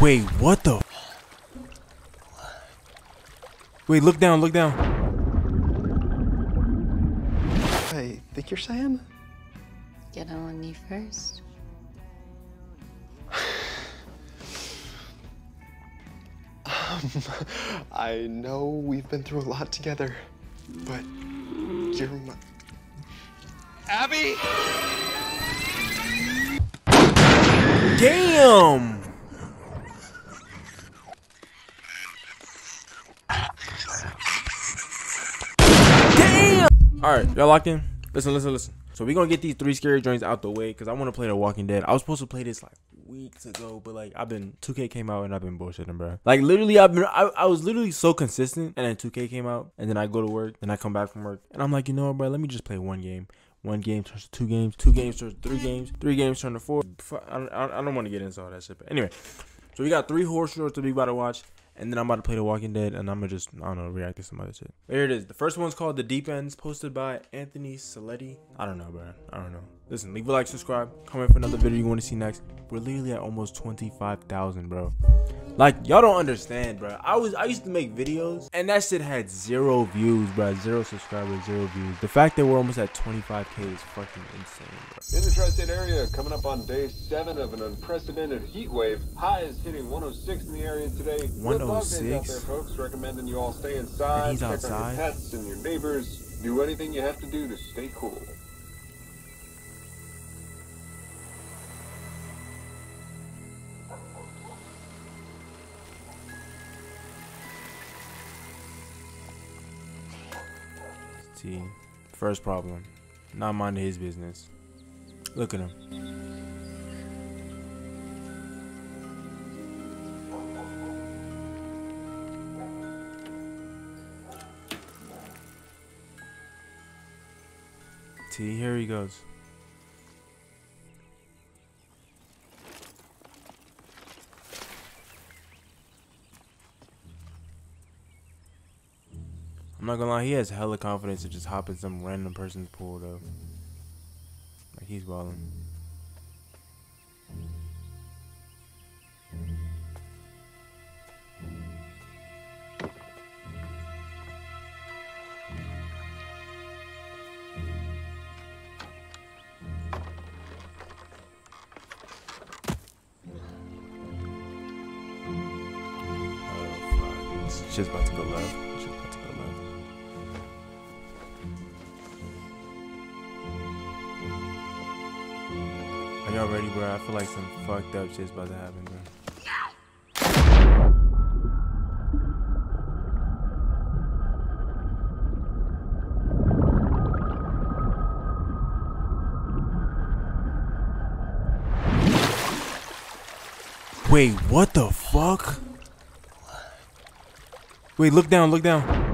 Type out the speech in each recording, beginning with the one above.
Wait, what the? Wait, look down, look down. I think you're saying? Get on one knee first. Um, I know we've been through a lot together, but you're my. Abby! Damn! Damn! Alright, y'all locked in? Listen, listen, listen. So we gonna get these three scary joints out the way because I want to play The Walking Dead. I was supposed to play this like weeks ago, but like I've been 2K came out and I've been bullshitting, bro. Like literally, I've been I, I was literally so consistent, and then 2K came out, and then I go to work, then I come back from work, and I'm like, you know what, bro? Let me just play one game. One game turns to two games, two games turns to three games, three games turn to four. I I don't want to get into all that shit, but anyway. So we got three horror shorts to be about to watch, and then I'm about to play The Walking Dead, and I'm gonna just I don't know react to some other shit. Here it is. The first one's called The Deep Ends, posted by Anthony Saletti. I don't know, bro. I don't know. Listen, leave a like, subscribe, comment for another video you want to see next. We're literally at almost 25,000, bro. Like y'all don't understand, bro. I was I used to make videos and that shit had zero views, bro. Zero subscribers, zero views. The fact that we're almost at 25k is fucking insane, bro. In the tri-state area, coming up on day seven of an unprecedented heat wave. Highs hitting 106 in the area today. Good dog days out 106? there, folks. Recommending you all stay inside. And he's check on your pets and your neighbors. Do anything you have to do to stay cool. See, first problem, not minding his business. Look at him. See, here he goes. Not gonna lie, he has hella confidence to just hop in some random person's pool though. Like he's balling. Oh. It's just about to go left. Are y'all ready, bro? I feel like some fucked up shit's about to happen, bro. Wait, what the fuck? Wait, look down, look down.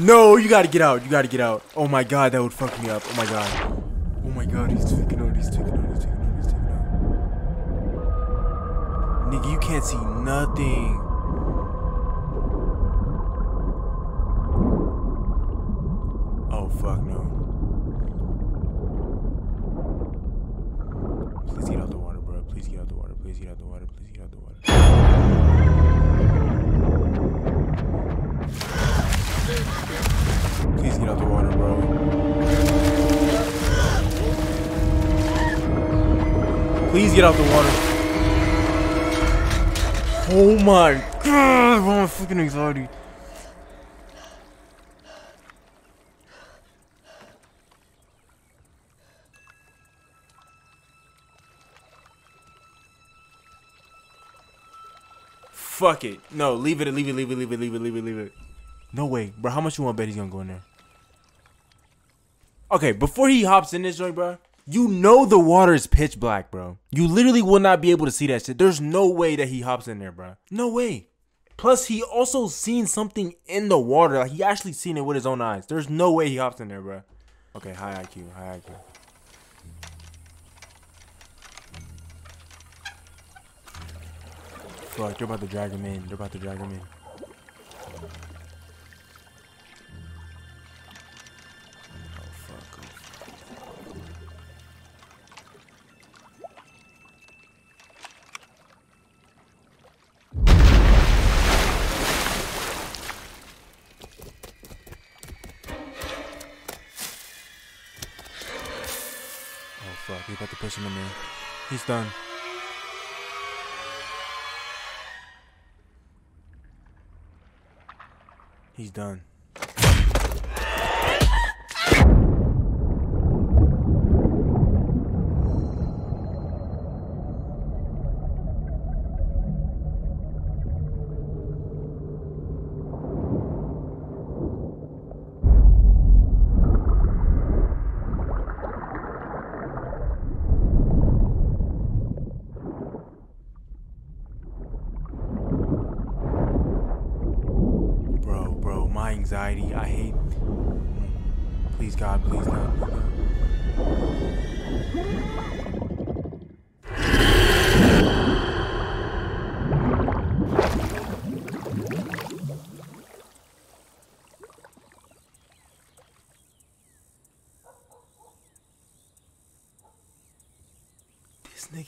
No, you gotta get out. You gotta get out. Oh my god, that would fuck me up. Oh my god. Oh my god, he's tweaking out. He's tweaking out. He's tweaking out. He's tweaking out. Nigga, you can't see nothing. Oh fuck no. Please get out the water, bro. Please get out the water. Please get out the water. Please get out the water. Please get out the water, bro. Please get out the water. Oh my god, bro, I'm fucking anxiety. Fuck it. No, leave it, leave it, leave it, leave it, leave it, leave it, leave it. No way, bro. How much you want to bet he's gonna go in there? Okay, before he hops in this joint, bro, you know the water is pitch black, bro. You literally will not be able to see that shit. There's no way that he hops in there, bro. No way. Plus, he also seen something in the water. Like he actually seen it with his own eyes. There's no way he hops in there, bro. Okay, high IQ, high IQ. Fuck, they're about to drag him in. They're about to drag him in. About to push him in there. He's done. He's done.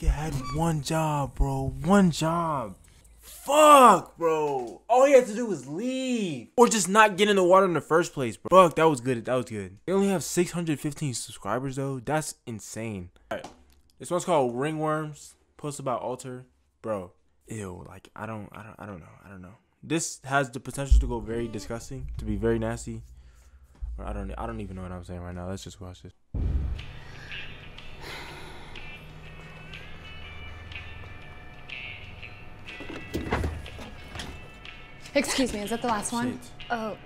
Nigga had one job, bro. One job. Fuck, bro. All he had to do was leave. Or just not get in the water in the first place, bro. Fuck, that was good. That was good. They only have 615 subscribers, though. That's insane. Alright. This one's called Ringworms. Post about Alter. Bro. Ew. Like, I don't, I don't, I don't know. I don't know. This has the potential to go very disgusting, to be very nasty. I don't, I don't even know what I'm saying right now. Let's just watch this. Excuse me, is that the last one? Shit. Oh,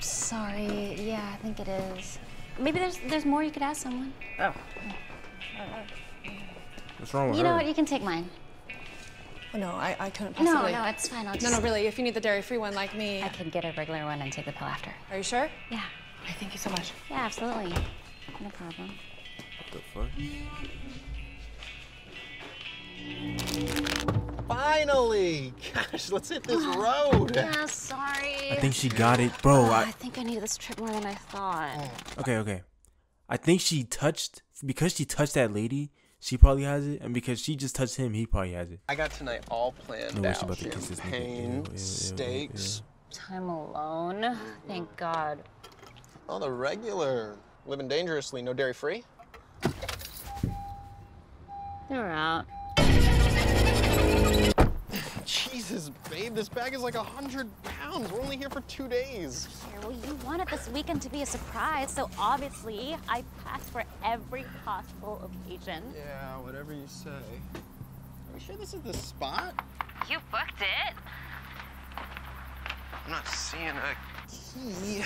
sorry. Yeah, I think it is. Maybe there's there's more you could ask someone. Oh. What's wrong with You her? know what? You can take mine. Oh, no, I, I couldn't possibly. no, no, it's fine. I'll no, just. no, really. If you need the dairy-free one like me, I could get a regular one and take the pill after. are you sure? Yeah. Okay, thank you so much. Yeah, absolutely. No problem. What the fuck? Finally! Gosh, let's hit this ah, road. Yeah, sorry. I think she got it, bro. Oh, I I, think I needed this trip more than I thought. Oh. Okay, okay. I think she touched because she touched that lady. She probably has it, and because she just touched him, he probably has it. I got tonight all planned No way she out. about to kiss this nigga. Ew, ew, Champagne, ew, steaks, Time alone. Thank God. all the regular. Living dangerously, no dairy free. They're out. Jesus, babe, this bag is like a hundred pounds. We're only here for two days. Here, Well, you wanted this weekend to be a surprise, so obviously I packed for every possible occasion. Yeah, whatever you say. Are we sure this is the spot? You booked it. I'm not seeing a key.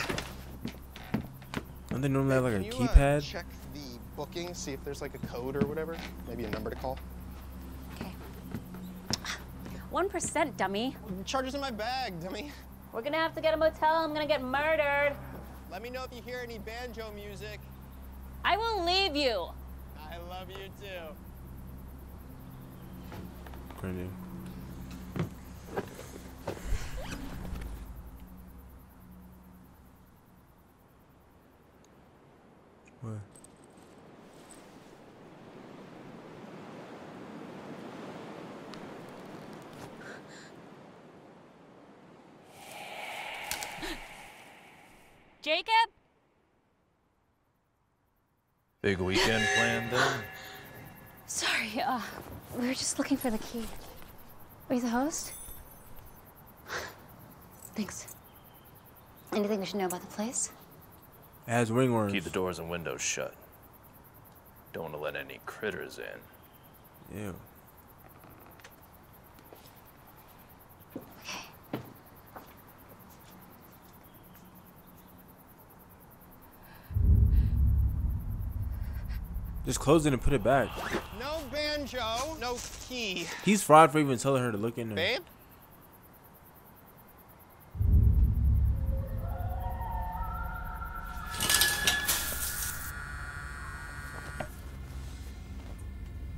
Don't they normally have like a Can you, uh, keypad? check the booking, see if there's like a code or whatever. Maybe a number to call. Okay. 1%, dummy. Charger's in my bag, dummy. We're gonna have to get a motel. I'm gonna get murdered. Let me know if you hear any banjo music. I will leave you. I love you too. Crazy. What? Jacob? Big weekend planned then? Sorry, uh, we were just looking for the key. Are you the host? Thanks. Anything we should know about the place? It has ringworms. Keep the doors and windows shut. Don't want to let any critters in. Ew. Just close it and put it back. No banjo, no key. He's fraud for even telling her to look in there. Babe?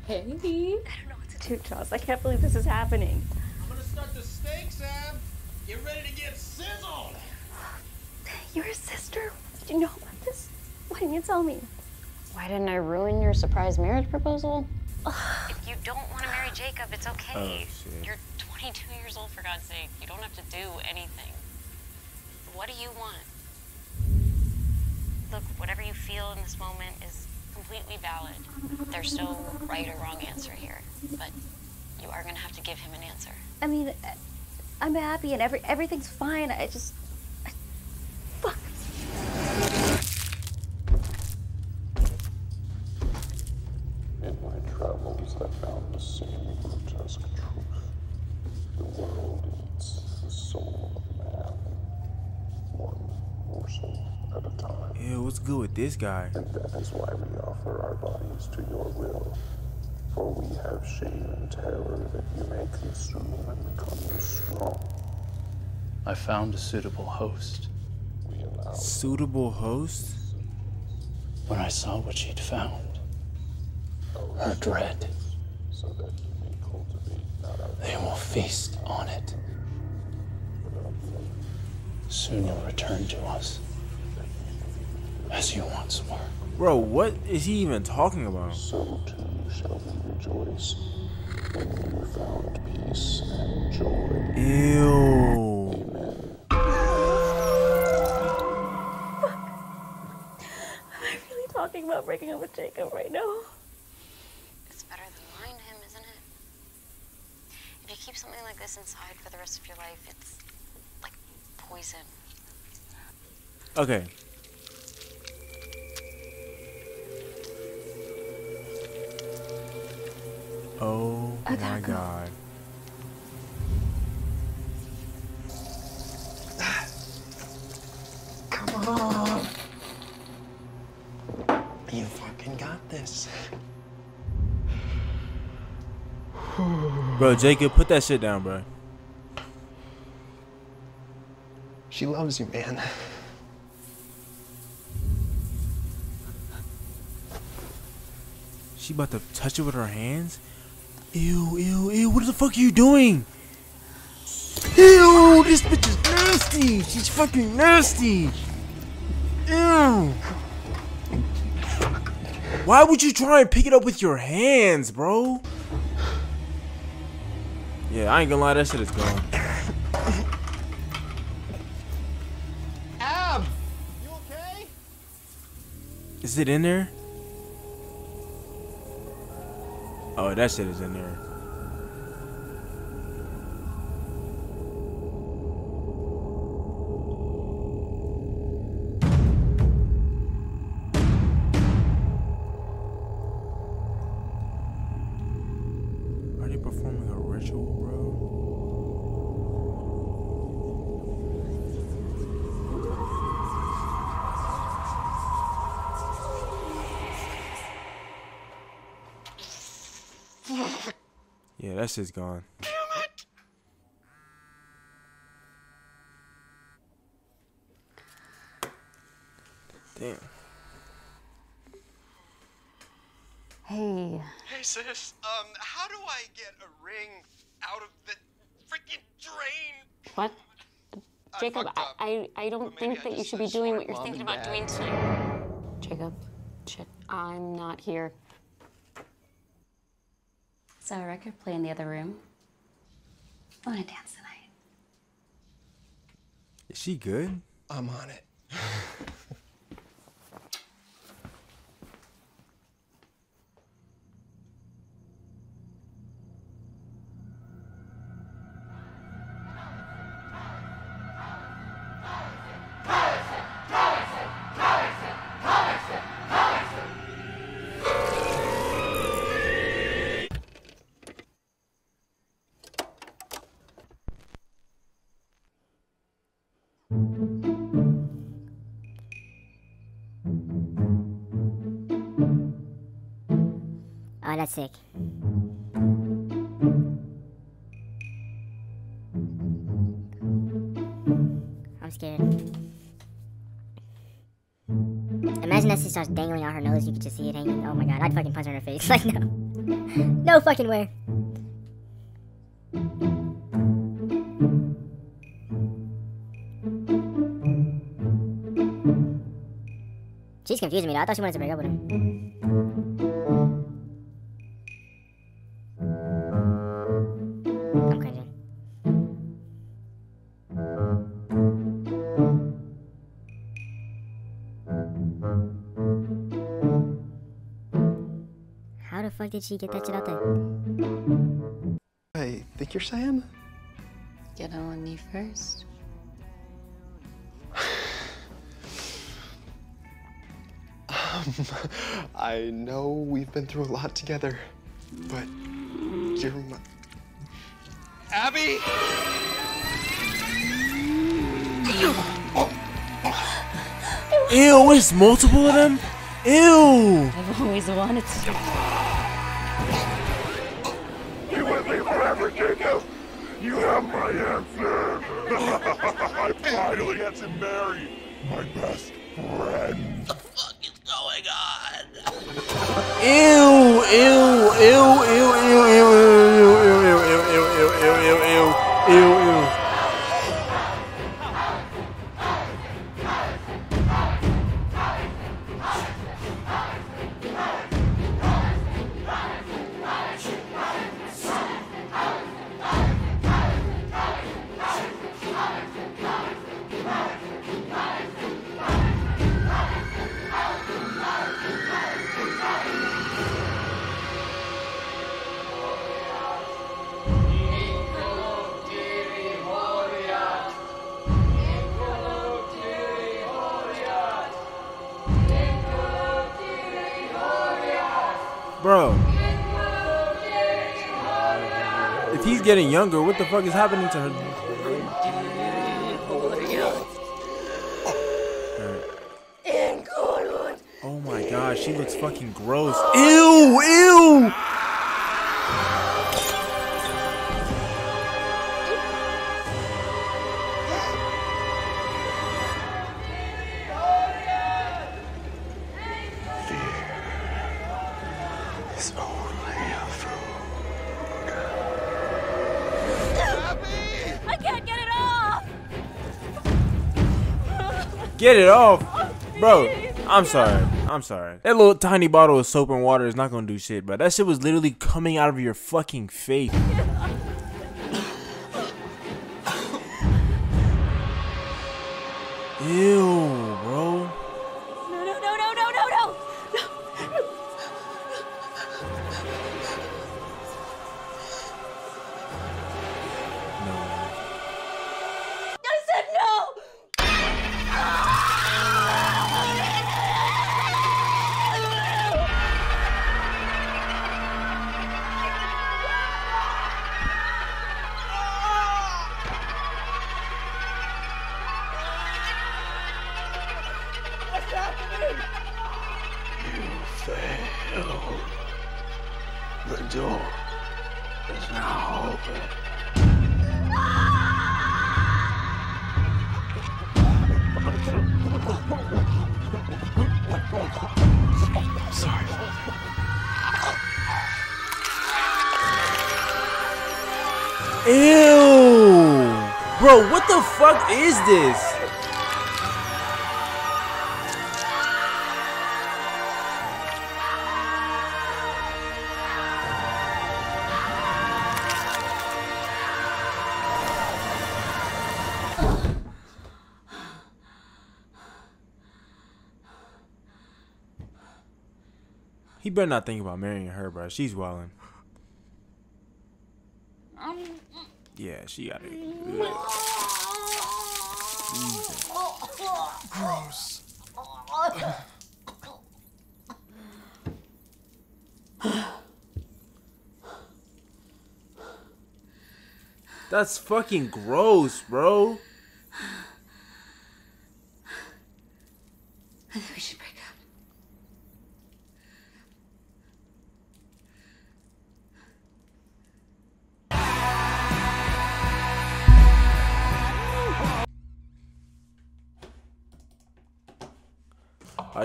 Hey. I don't know what to do, Charles. I can't believe this is happening. I'm gonna start the steaks, Ab. Get ready to get sizzled. You're a sister. Did you know about this? Why didn't you tell me? Why didn't I ruin your surprise marriage proposal? If you don't want to marry Jacob, it's okay. Oh, shit. You're 22 years old, for God's sake. You don't have to do anything. What do you want? Look, whatever you feel in this moment is completely valid. There's no right or wrong answer here, but you are gonna have to give him an answer. I mean, uh, I'm happy and every everything's fine. I just. I, fuck. I found the grotesque truth. The world eats the soul of man, one morsel at a time. Ew, what's good with this guy? And that is why we offer our bodies to your will. For we have shame and terror that you may consume and become strong. I found a suitable host. We allow Suitable host? When I saw what she'd found, her dread, so that you may cultivate not our they will feast on it. Soon you'll return to us as you once were. Bro, what is he even talking about? so too shall we rejoice when you found peace and joy. Ew. Amen. Am I really talking about breaking up with Jacob right now? It's better than lying to him, isn't it? If you keep something like this inside for the rest of your life, it's like poison. Okay. Oh my god. Come on. You fucking got this. Bro, Jacob, put that shit down, bro. She loves you, man. She about to touch it with her hands? Ew, ew, ew. What the fuck are you doing? Ew, this bitch is nasty. She's fucking nasty. Ew. Why would you try and pick it up with your hands, bro? Yeah, I ain't gonna lie, that shit is gone. Ab! You okay? Is it in there? Oh, that shit is in there. That shit's gone. Damn. it! Damn. Hey, Hey, sis. Um, how do I get a ring out of the freaking drain? What? I Jacob, fucked I. I, I don't But think I that you should be doing what you're thinking about doing tonight. Jacob, shit, I'm not here. Saw a record play in the other room. I want to dance tonight. Is she good? I'm on it. that's sick. I'm scared. Imagine that shit starts dangling out her nose. You could just see it hanging. Oh my god, I'd fucking punch her in her face. Like, no. no fucking way. She's confusing me though. I thought she wanted to break up with him. I think you're saying? Get on one knee first. Um, I know we've been through a lot together, but you're my. Abby! Ew, it's multiple of them? Ew! I've always wanted to. Jacob! You have my answer! I finally get to marry my best friend! What the fuck is going on? ew, ew, ew, ew, ew, ew, ew. Getting younger, what the fuck is happening to her? Oh my god, she looks fucking gross. Ew, ew! Get it off! Bro, I'm sorry. I'm sorry. That little tiny bottle of soap and water is not gonna do shit, bro. That shit was literally coming out of your fucking face. Ew, bro. No, no, no, no, no, no, no! Ew! Bro, what the fuck is this? He better not think about marrying her, bro. She's wildin'. Yeah, she got it. Gross. That's fucking gross, bro.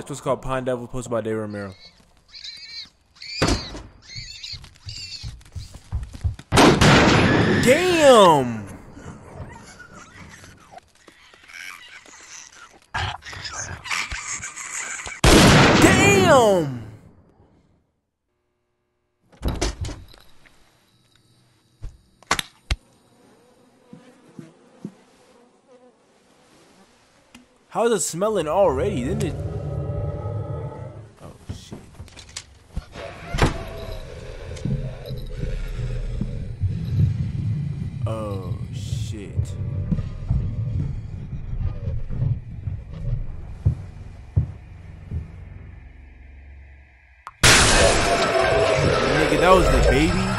What's called Pine Devil, posted by Dave Romero. Damn! Damn! How's it smelling already? Didn't it? That was the baby.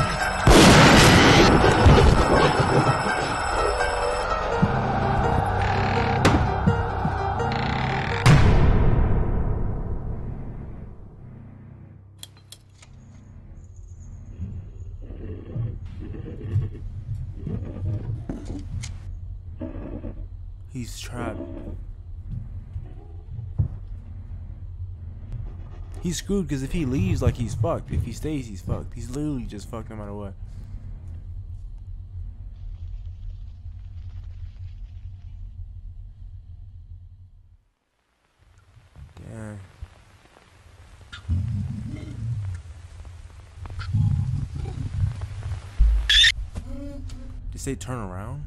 He's screwed because if he leaves, like he's fucked. If he stays, he's fucked. He's literally just fucked no matter what. Damn. Did they turn around?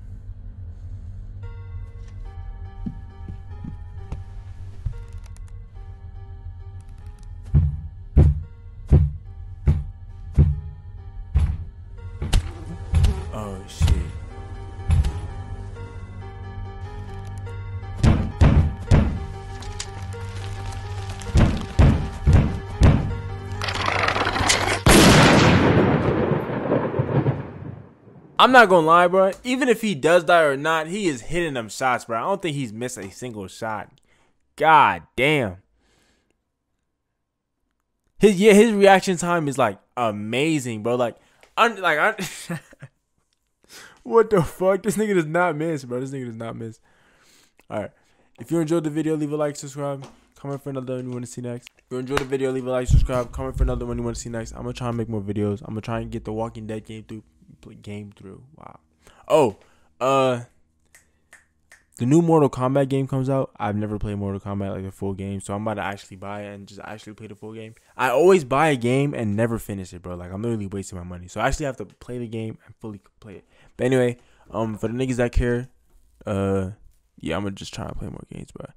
I'm not gonna lie, bro. Even if he does die or not, he is hitting them shots, bro. I don't think he's missed a single shot. God damn. His yeah, his reaction time is like amazing, bro. Like, I'm like, what the fuck? This nigga does not miss, bro. This nigga does not miss. All right. If you enjoyed the video, leave a like, subscribe, comment for another one you want to see next. If you enjoyed the video, leave a like, subscribe, comment for another one you want to see next. I'm gonna try and make more videos. I'm gonna try and get the Walking Dead game through. Play game through. Wow. Oh, uh, the new Mortal Kombat game comes out. I've never played Mortal Kombat like a full game, so I'm about to actually buy it and just actually play the full game. I always buy a game and never finish it, bro. Like I'm literally wasting my money. So I actually have to play the game and fully play it. But anyway, um, for the niggas that care, uh, yeah, I'm gonna just try to play more games, bro.